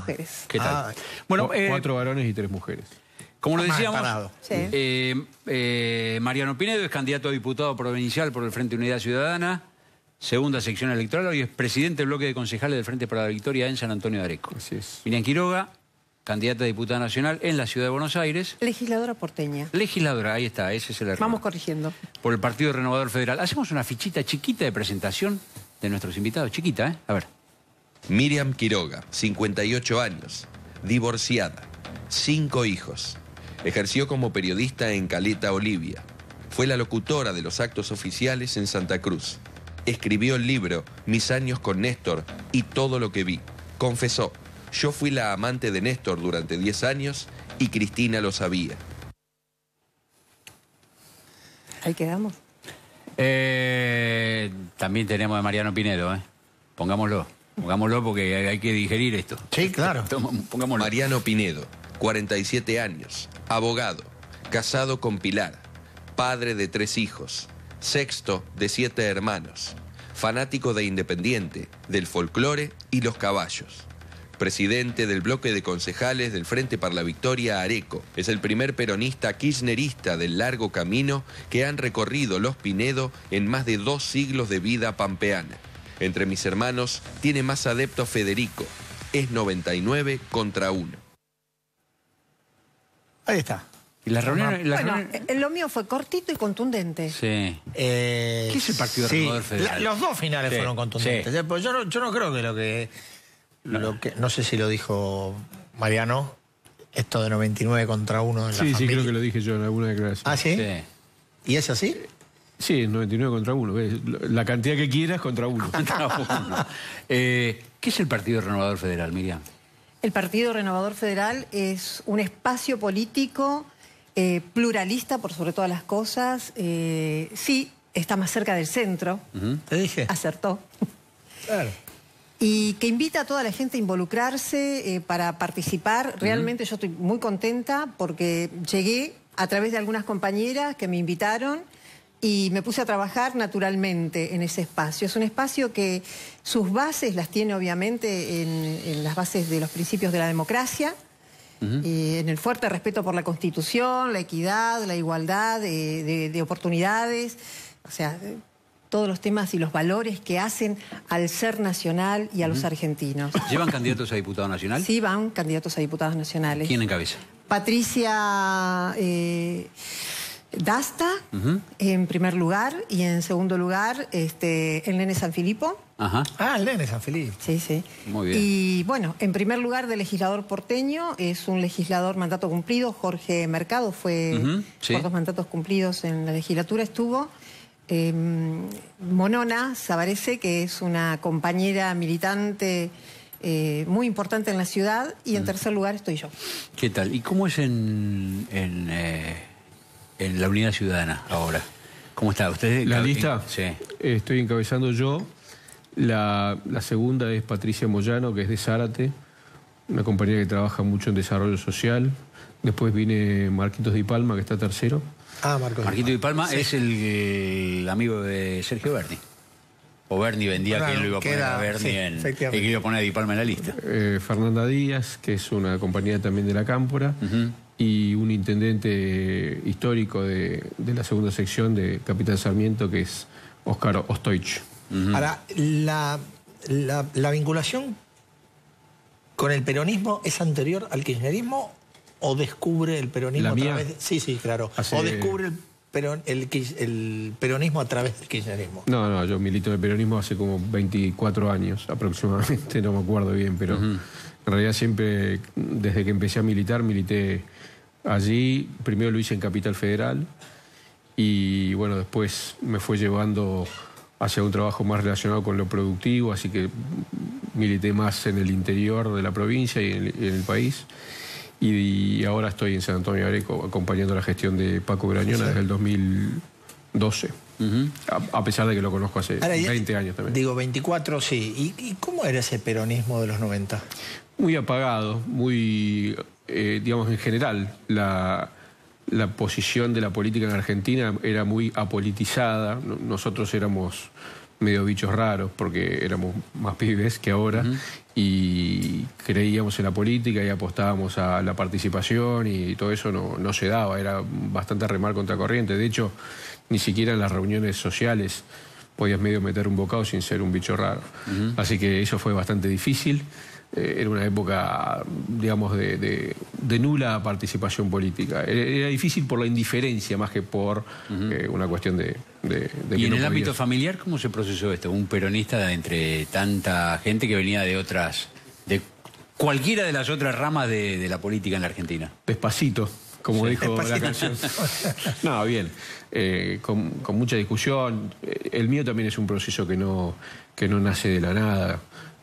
mujeres. ¿Qué tal? Ah, bueno, Cu- eh, Cuatro varones y tres mujeres. como lo decíamos. Sí. eh, eh, Mariano Pinedo es candidato a diputado provincial por el Frente Unidad Ciudadana, segunda sección electoral, hoy es presidente del bloque de concejales del Frente para la Victoria en San Antonio de Areco. Así es. Miriam Quiroga, candidata a diputada nacional en la ciudad de Buenos Aires. Legisladora porteña. Legisladora, ahí está, ese es el error. Vamos corrigiendo. Por el Partido Renovador Federal. Hacemos una fichita chiquita de presentación de nuestros invitados. Chiquita, ¿eh? A ver. Miriam Quiroga, 58 años, divorciada, cinco hijos. Ejerció como periodista en Caleta, Olivia. Fue la locutora de los actos oficiales en Santa Cruz. Escribió el libro Mis años con Néstor y todo lo que vi. Confesó, yo fui la amante de Néstor durante 10 años y Cristina lo sabía. Ahí quedamos. Eh, también tenemos a Mariano Pinedo, ¿eh? Pongámoslo. Pongámoslo porque hay que digerir esto. Sí, claro. Toma, Pongámoslo. Mariano Pinedo, 47 años, abogado, casado con Pilar, padre de tres hijos, sexto de siete hermanos, fanático de Independiente, del folclore y los caballos. Presidente del bloque de concejales del Frente para la Victoria Areco, es el primer peronista kirchnerista del largo camino que han recorrido los Pinedo en más de dos siglos de vida pampeana. Entre mis hermanos tiene más adepto Federico, es 99 contra 1. Ahí está. Y la reunión... la Bueno, reunión- eh, lo mío fue cortito y contundente. Sí. Eh, ¿Qué es el Partido sí, Renovador Federal? la- los dos finales Sí, fueron contundentes. sí. Eh, pues yo, no, yo no creo que lo que, lo que. No sé si lo dijo Mariano, esto de 99 contra 1 en la Sí, sí, familia. creo que lo dije yo en alguna declaración. ¿Ah, sí? Sí. ¿Y es así? Sí, 99 contra 1. La cantidad que quieras contra 1. Contra uno. Eh, ¿Qué es el Partido Renovador Federal, Miriam? El Partido Renovador Federal es un espacio político eh, pluralista por sobre todas las cosas. Eh, sí, está más cerca del centro, ¿Te dije? acertó. Claro. Y que invita a toda la gente a involucrarse eh, para participar. Realmente yo estoy muy contenta porque llegué a través de algunas compañeras que me invitaron y me puse a trabajar naturalmente en ese espacio. Es un espacio que sus bases las tiene obviamente en, en las bases de los principios de la democracia, eh, en el fuerte respeto por la Constitución, la equidad, la igualdad de, de- de oportunidades, o sea, eh, todos los temas y los valores que hacen al ser nacional y a los argentinos. ¿Llevan candidatos a diputado nacional? Sí, van candidatos a diputados nacionales. ¿Quién encabeza? Patricia eh, Dasta, en primer lugar, y en segundo lugar, este, el nene San Filipo. Ajá. Ah, el nene San Felipe. Sí, sí. Muy bien. Y bueno, en primer lugar, de legislador porteño, es un legislador mandato cumplido. Jorge Mercado fue sí. por dos mandatos cumplidos en la legislatura, estuvo. Eh, Monona Sabarese, que es una compañera militante eh, muy importante en la ciudad. Y en tercer lugar estoy yo. ¿Qué tal? ¿Y cómo es en, en, eh, en la Unidad Ciudadana ahora? ¿Cómo está? ¿Usted? ¿La lista? Sí. Estoy encabezando yo. La, la segunda es Patricia Moyano, que es de Zárate, una compañía que trabaja mucho en desarrollo social. Después viene Marquitos Di Palma, que está tercero. Ah, Marcos. Marquito Di Palma es el, el amigo de Sergio Berni. O Berni vendía que él lo iba a poner Queda- a Berni sí, en. que iba a poner a Di Palma en la lista. Eh, Fernanda Díaz, que es una compañía también de la Cámpora. Y un intendente histórico de, de la segunda sección de Capital Sarmiento, que es Óscar Ostoich. Ahora, la, la- la vinculación con el peronismo es anterior al kirchnerismo o descubre el peronismo ¿La a mía? través de- Sí, sí, claro. Hace- O descubre el, peron- el, peronismo a través del kirchnerismo. No, no, yo milito en el peronismo hace como 24 años aproximadamente, no me acuerdo bien, pero en realidad siempre, desde que empecé a militar, milité allí. Primero lo hice en Capital Federal y bueno, después me fue llevando hacia un trabajo más relacionado con lo productivo, así que milité más en el interior de la provincia y en el, y en el país. Y, ahora estoy en San Antonio de Areco acompañando la gestión de Paco Grañona desde el 2012. a, a pesar de que lo conozco hace Ahora, y- 20 años también. Digo, 24, sí. ¿Y, y cómo era ese peronismo de los 90? Muy apagado, muy, eh, digamos, en general, la, la posición de la política en Argentina era muy apolitizada. No- Nosotros éramos medio bichos raros porque éramos más pibes que ahora y creíamos en la política y apostábamos a la participación y todo eso no, no se daba, era bastante remar contra corriente. De hecho, ni siquiera en las reuniones sociales podías medio meter un bocado sin ser un bicho raro. Así que eso fue bastante difícil. Eh, era una época, digamos, de, de- de nula participación política. Era, era difícil por la indiferencia más que por eh, una cuestión de, de- de y que en no el ámbito familiar, ¿cómo se procesó esto? Un peronista de entre tanta gente que venía de otras, de cualquiera de las otras ramas de, de la política en la Argentina. Despacito, como dijo la canción. no, bien. Eh, con, con mucha discusión. Eh, El mío también es un proceso que no, que no nace de la nada.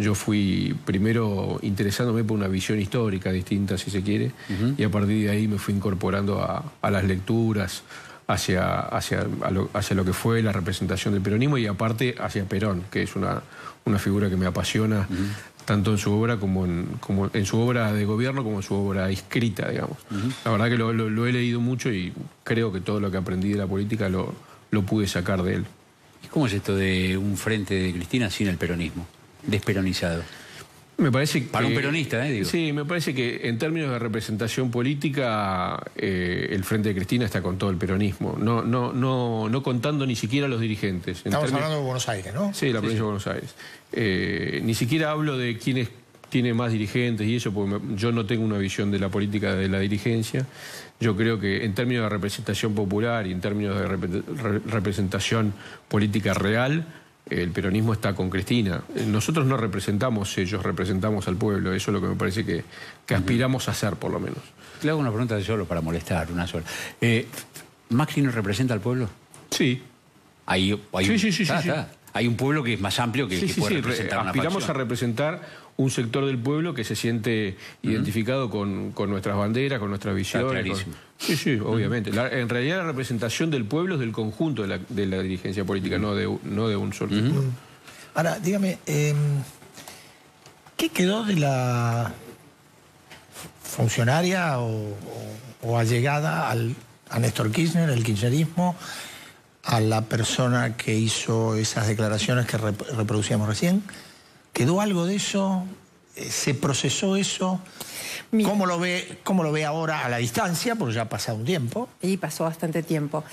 Yo fui primero interesándome por una visión histórica distinta, si se quiere, y a partir de ahí me fui incorporando a, a las lecturas, hacia, hacia, lo, hacia lo que fue la representación del peronismo y aparte hacia Perón, que es una, una figura que me apasiona tanto en su obra como en, como en su obra de gobierno como en su obra escrita, digamos. La verdad que lo, lo- lo he leído mucho y creo que todo lo que aprendí de la política lo, lo pude sacar de él. ¿Y cómo es esto de un frente de Cristina sin el peronismo? Desperonizado. Me parece Para un peronista, ¿eh? Digo. Sí, me parece que en términos de representación política, eh, el Frente de Cristina está con todo el peronismo, no, no, no, no contando ni siquiera a los dirigentes. En Estamos términos- hablando de Buenos Aires, ¿no? Sí, la provincia de Buenos Aires. Eh, ni siquiera hablo de quiénes tiene más dirigentes y eso, porque me- yo no tengo una visión de la política de la dirigencia. Yo creo que en términos de representación popular y en términos de repre- re- representación política real, el peronismo está con Cristina. Nosotros no representamos ellos, representamos al pueblo. Eso es lo que me parece que, que aspiramos a hacer, por lo menos. Le hago una pregunta solo para molestar, una sola. Eh, ¿Macri no representa al pueblo? Sí, Hay, hay Sí, un, sí, sí, está, sí. Hay un pueblo que es más amplio que, Sí, que sí, puede representar una aspiramos a representar un sector del pueblo que se siente identificado con, con nuestras banderas, con nuestras visiones. clarísimo. con- Sí, sí, obviamente. La- en realidad la representación del pueblo es del conjunto de la, de la dirigencia política, no, de, no de un solo sector. Ahora, dígame, eh, ¿qué quedó de la funcionaria o, o- o allegada al, a Néstor Kirchner, el kirchnerismo, a la persona que hizo esas declaraciones que rep- reproducíamos recién? ¿Quedó algo de eso? Eh, ¿Se procesó eso? Mira. ¿Cómo lo, ve, ¿Cómo lo ve ahora a la distancia? Porque ya ha pasado un tiempo. Y pasó bastante tiempo.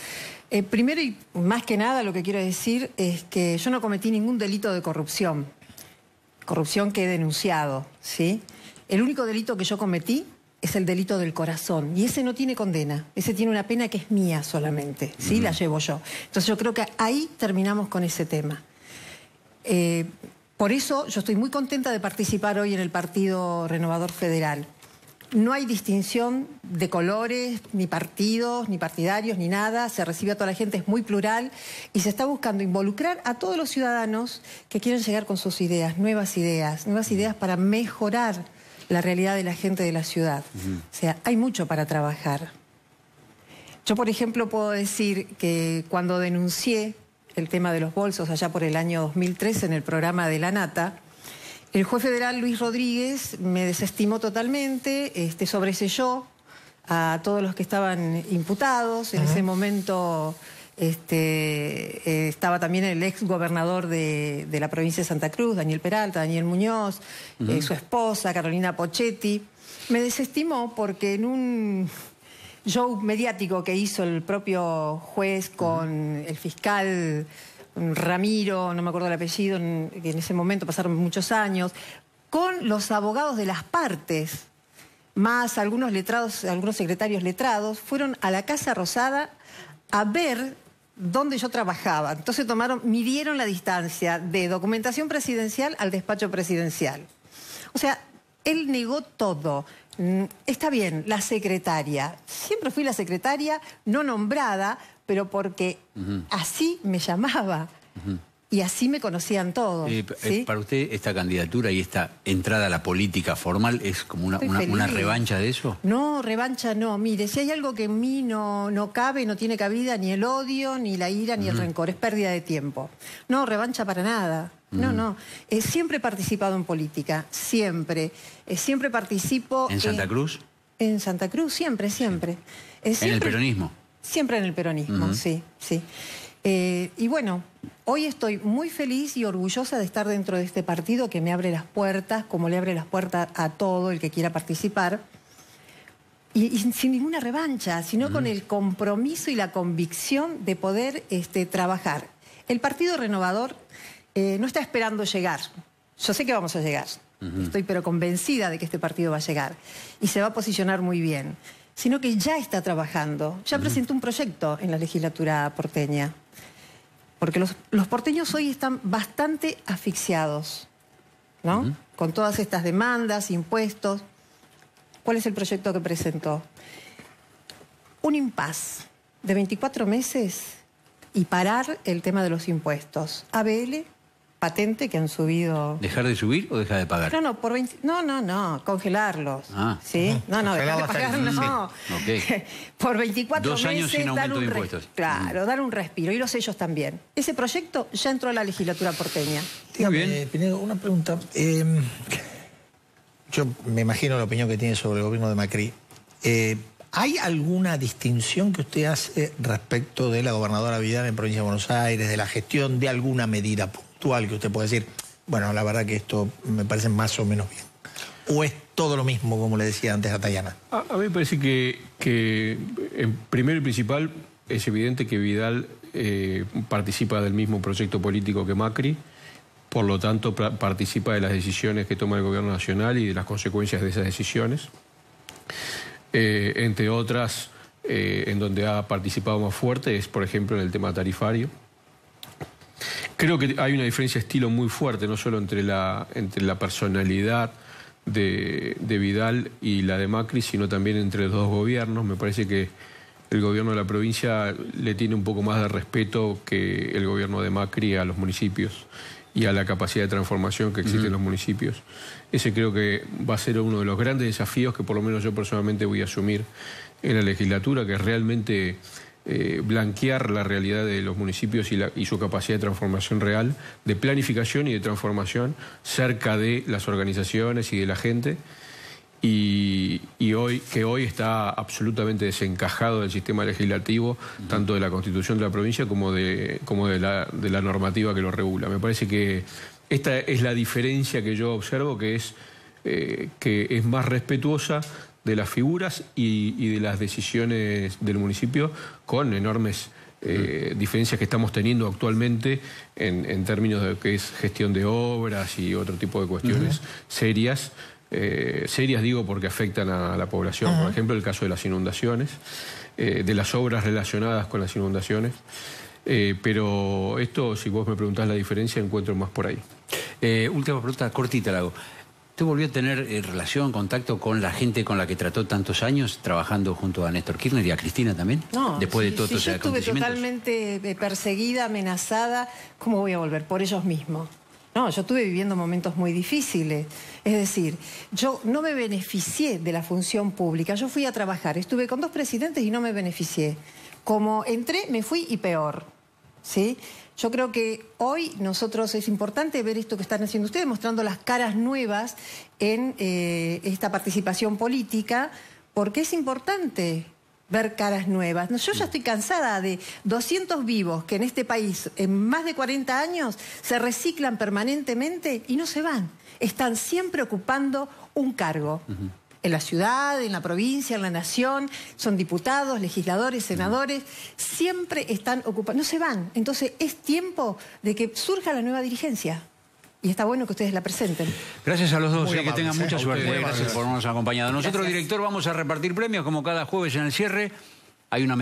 Eh, primero y más que nada lo que quiero decir es que yo no cometí ningún delito de corrupción. Corrupción que he denunciado, ¿sí? El único delito que yo cometí es el delito del corazón. Y ese no tiene condena. Ese tiene una pena que es mía solamente, ¿sí? La llevo yo. Entonces yo creo que ahí terminamos con ese tema. Eh, por eso yo estoy muy contenta de participar hoy en el Partido Renovador Federal. No hay distinción de colores, ni partidos, ni partidarios, ni nada. Se recibe a toda la gente, es muy plural y se está buscando involucrar a todos los ciudadanos que quieren llegar con sus ideas, nuevas ideas, nuevas ideas para mejorar la realidad de la gente de la ciudad. O sea, hay mucho para trabajar. Yo, por ejemplo, puedo decir que cuando denuncié el tema de los bolsos allá por el año 2013 en el programa de La Nata, el juez federal Luis Rodríguez me desestimó totalmente, este, sobreselló a todos los que estaban imputados. En ese momento este, eh, estaba también el ex gobernador de, de la provincia de Santa Cruz, Daniel Peralta, Daniel Muñoz, eh, su esposa, Carolina Pochetti. Me desestimó porque en un show mediático que hizo el propio juez con el fiscal Ramiro, no me acuerdo el apellido, en- que en ese momento pasaron muchos años, con los abogados de las partes, más algunos letrados, algunos secretarios letrados, fueron a la Casa Rosada a ver dónde yo trabajaba. Entonces tomaron, midieron la distancia de documentación presidencial al despacho presidencial. O sea, él negó todo. Mm, Está bien, la secretaria. Siempre fui la secretaria no nombrada, pero porque así me llamaba. Y así me conocían todos. Eh, eh, ¿sí? ¿Para usted esta candidatura y esta entrada a la política formal es como una, revancha de eso? No, revancha no. Mire, si hay algo que en mí no, no cabe, no tiene cabida, ni el odio, ni la ira, ni el rencor, es pérdida de tiempo. No, revancha para nada. No, no. Eh, siempre he participado en política, siempre. Eh, siempre participo. ¿En Santa Cruz? En Santa Cruz, siempre, siempre. Eh, ¿En el siempre- peronismo? Siempre en el peronismo, sí, sí. Eh, y bueno, hoy estoy muy feliz y orgullosa de estar dentro de este partido que me abre las puertas, como le abre las puertas a todo el que quiera participar. Y, y sin ninguna revancha, sino con el compromiso y la convicción de poder este, trabajar. El Partido Renovador eh, no está esperando llegar. Yo sé que vamos a llegar. Estoy pero convencida de que este partido va a llegar. Y se va a posicionar muy bien. Sino que ya está trabajando. Ya presentó un proyecto en la legislatura porteña. Porque los, los porteños hoy están bastante asfixiados, ¿no? Con todas estas demandas, impuestos. ¿Cuál es el proyecto que presentó? Un impas de 24 meses y parar el tema de los impuestos. ABL, patente que han subido. ¿Dejar de subir o dejar de pagar? No, no, por 20 no, no, no, congelarlos. Ah. ¿Sí? No, no, dejar de pagar, no. Ok. por 24 Dos meses años sin dar aumento un de re- impuestos. Claro, dar un respiro. Y los sellos también. Ese proyecto ya entró a la legislatura porteña. Dígame, bien. Pinedo, una pregunta. Eh, yo me imagino la opinión que tiene sobre el gobierno de Macri. Eh, ¿Hay alguna distinción que usted hace respecto de la gobernadora Vidal en provincia de Buenos Aires, de la gestión de alguna medida puntual que usted puede decir, bueno, la verdad que esto me parece más o menos bien? ¿O es todo lo mismo, como le decía antes a Tayana? A, mí me parece que, que, en primero y principal, es evidente que Vidal eh, participa del mismo proyecto político que Macri, por lo tanto participa de las decisiones que toma el gobierno nacional y de las consecuencias de esas decisiones. Eh, entre otras, eh, en donde ha participado más fuerte es, por ejemplo, en el tema tarifario. Creo que hay una diferencia de estilo muy fuerte, no solo entre la, entre la personalidad de, de Vidal y la de Macri, sino también entre los dos gobiernos. Me parece que el gobierno de la provincia le tiene un poco más de respeto que el gobierno de Macri a los municipios y a la capacidad de transformación que existe en los municipios. Ese creo que va a ser uno de los grandes desafíos que por lo menos yo personalmente voy a asumir en la legislatura, que es realmente eh, blanquear la realidad de los municipios y, la- y su capacidad de transformación real, de planificación y de transformación cerca de las organizaciones y de la gente. Y, y hoy que hoy está absolutamente desencajado del sistema legislativo, tanto de la constitución de la provincia como de, como de, la, de la normativa que lo regula. Me parece que esta es la diferencia que yo observo, que es eh, que es más respetuosa de las figuras y, y de las decisiones del municipio con enormes eh, diferencias que estamos teniendo actualmente en, en términos de lo que es gestión de obras y otro tipo de cuestiones serias. eh, serias digo porque afectan a la población. Por ejemplo, el caso de las inundaciones, eh, de las obras relacionadas con las inundaciones. Pero esto, si vos me preguntás la diferencia, encuentro más por ahí. Última pregunta, cortita la hago. ¿Usted volvió a tener eh, relación, contacto con la gente con la que trató tantos años trabajando junto a Néstor Kirchner y a Cristina también? No, Después si- de todos esos yo estuve totalmente eh, perseguida, amenazada, ¿cómo voy a volver? Por ellos mismos. No, yo estuve viviendo momentos muy difíciles. Es decir, yo no me beneficié de la función pública. Yo fui a trabajar, estuve con dos presidentes y no me beneficié. Como entré, me fui y peor. ¿Sí? Yo creo que hoy nosotros es importante ver esto que están haciendo ustedes, mostrando las caras nuevas en eh, esta participación política, porque es importante ver caras nuevas. Yo ya estoy cansada de 200 vivos que en este país en más de 40 años se reciclan permanentemente y no se van. Están siempre ocupando un cargo. En la ciudad, en la provincia, en la nación, son diputados, legisladores, senadores, siempre están ocupando, no se van. Entonces es tiempo de que surja la nueva dirigencia. Y está bueno que ustedes la presenten. Gracias a los dos, eh, que tengan eh, mucha suerte. ustedes. Gracias por habernos acompañado. Nosotros, Gracias. director, vamos a repartir premios como cada jueves en el cierre. Hay una